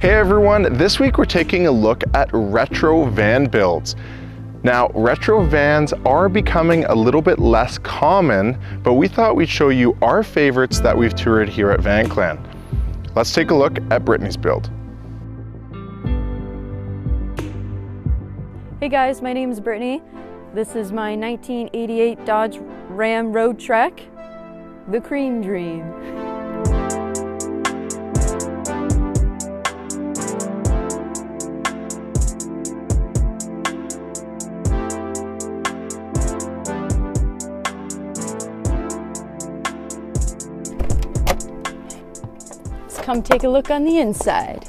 Hey everyone, this week we're taking a look at retro van builds. Now, retro vans are becoming a little bit less common, but we thought we'd show you our favorites that we've toured here at Van Clan. Let's take a look at Brittany's build. Hey guys, my name is Brittany. This is my 1988 Dodge Ram Roadtrek, the Cream Dream. Come take a look on the inside.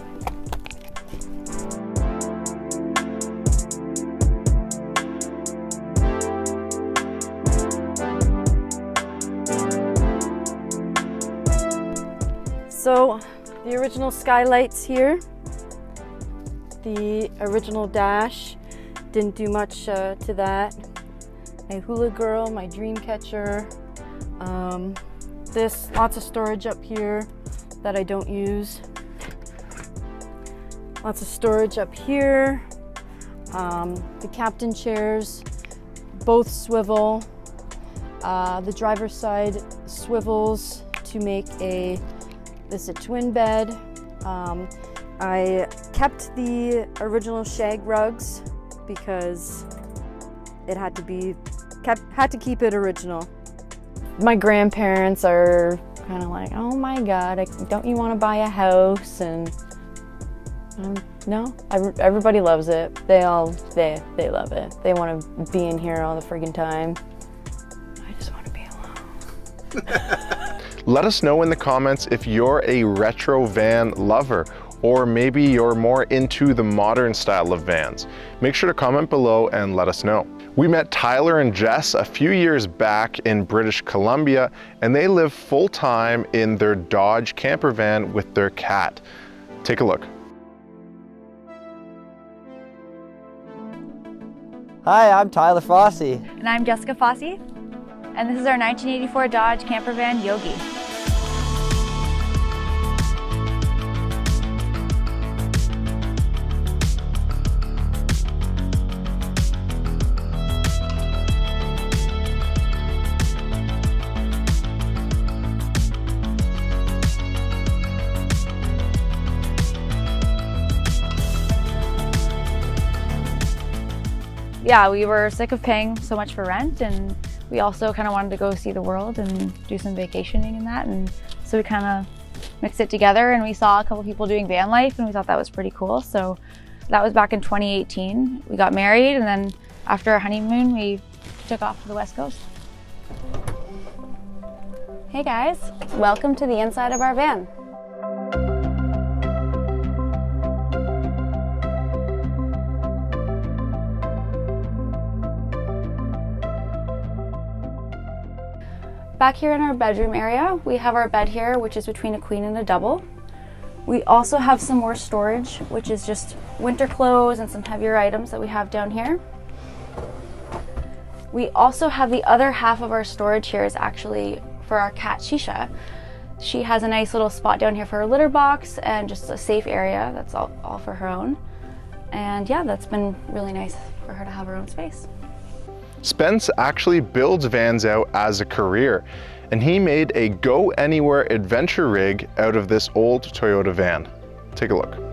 So the original skylights here, the original dash, didn't do much uh, to that. My hula girl, my dream catcher, um, this, lots of storage up here that I don't use. Lots of storage up here. Um, the captain chairs, both swivel. Uh, the driver's side swivels to make a this is a twin bed. Um, I kept the original shag rugs because it had to be kept had to keep it original. My grandparents are kind of like, oh my god, don't you want to buy a house? And um, no, everybody loves it. They all they they love it. They want to be in here all the friggin' time. I just want to be alone. Let us know in the comments if you're a retro van lover or maybe you're more into the modern style of vans. Make sure to comment below and let us know. We met Tyler and Jess a few years back in British Columbia and they live full-time in their Dodge camper van with their cat. Take a look. Hi, I'm Tyler Fossey. And I'm Jessica Fossey. And this is our 1984 Dodge camper van Yogi. Yeah, we were sick of paying so much for rent and we also kind of wanted to go see the world and do some vacationing and that. And so we kind of mixed it together and we saw a couple people doing van life and we thought that was pretty cool. So that was back in 2018. We got married and then after our honeymoon, we took off to the West Coast. Hey guys, welcome to the inside of our van. Back here in our bedroom area, we have our bed here, which is between a queen and a double. We also have some more storage, which is just winter clothes and some heavier items that we have down here. We also have the other half of our storage here is actually for our cat Shisha. She has a nice little spot down here for her litter box and just a safe area that's all, all for her own. And yeah, that's been really nice for her to have her own space. Spence actually builds vans out as a career, and he made a go anywhere adventure rig out of this old Toyota van. Take a look.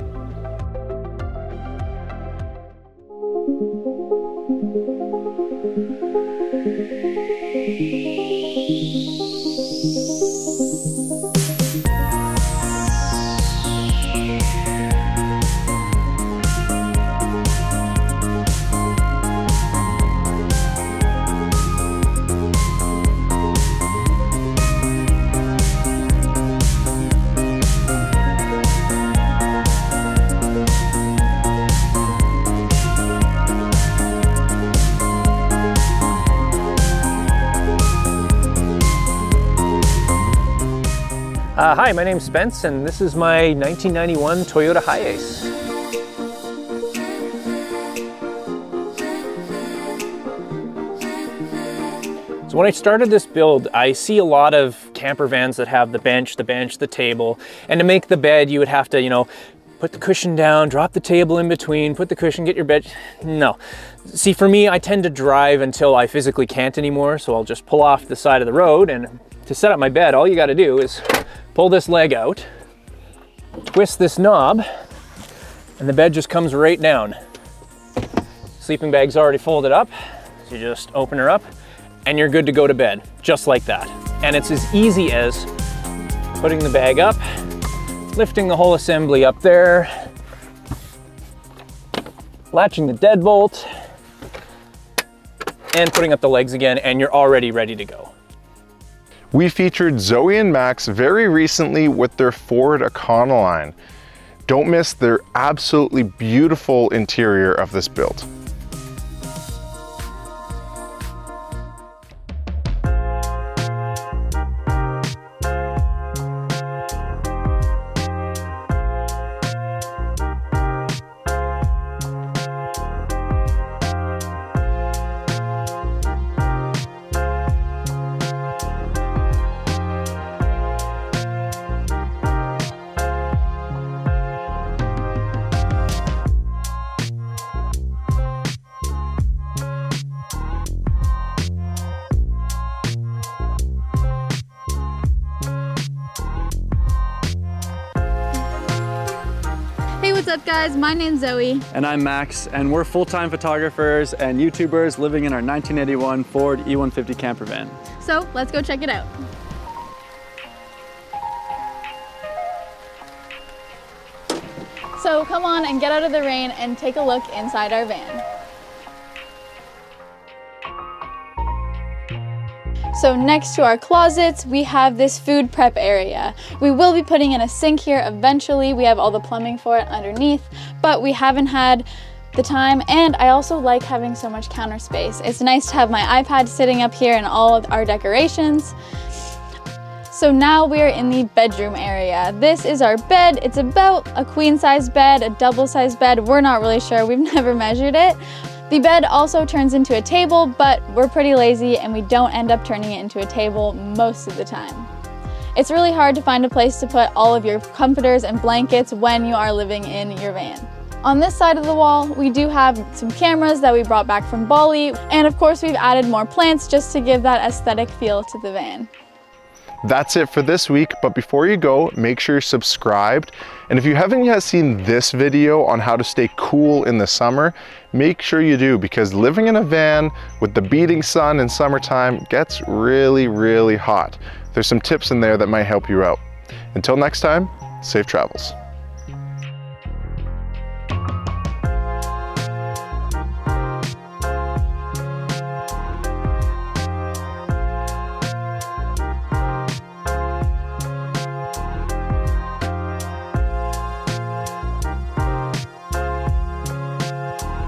Uh, hi, my name's Spence and this is my 1991 Toyota Hiace. So when I started this build, I see a lot of camper vans that have the bench, the bench, the table, and to make the bed you would have to, you know, put the cushion down, drop the table in between, put the cushion, get your bed. No. See, for me, I tend to drive until I physically can't anymore, so I'll just pull off the side of the road and to set up my bed, all you gotta do is pull this leg out, twist this knob, and the bed just comes right down. Sleeping bag's already folded up, so you just open her up and you're good to go to bed, just like that. And it's as easy as putting the bag up, lifting the whole assembly up there, latching the deadbolt, and putting up the legs again, and you're already ready to go. We featured Zoe and Max very recently with their Ford Econoline. Don't miss their absolutely beautiful interior of this build. What's up guys? My name's Zoe. And I'm Max, and we're full-time photographers and YouTubers living in our 1981 Ford E150 camper van. So let's go check it out. So come on and get out of the rain and take a look inside our van. So next to our closets, we have this food prep area. We will be putting in a sink here eventually. We have all the plumbing for it underneath, but we haven't had the time and I also like having so much counter space. It's nice to have my iPad sitting up here and all of our decorations. So now we're in the bedroom area. This is our bed. It's about a queen size bed, a double size bed. We're not really sure. We've never measured it. The bed also turns into a table, but we're pretty lazy and we don't end up turning it into a table most of the time. It's really hard to find a place to put all of your comforters and blankets when you are living in your van. On this side of the wall, we do have some cameras that we brought back from Bali, and of course we've added more plants just to give that aesthetic feel to the van. That's it for this week, but before you go, make sure you're subscribed. And if you haven't yet seen this video on how to stay cool in the summer, make sure you do because living in a van with the beating sun in summertime gets really, really hot. There's some tips in there that might help you out. Until next time, safe travels.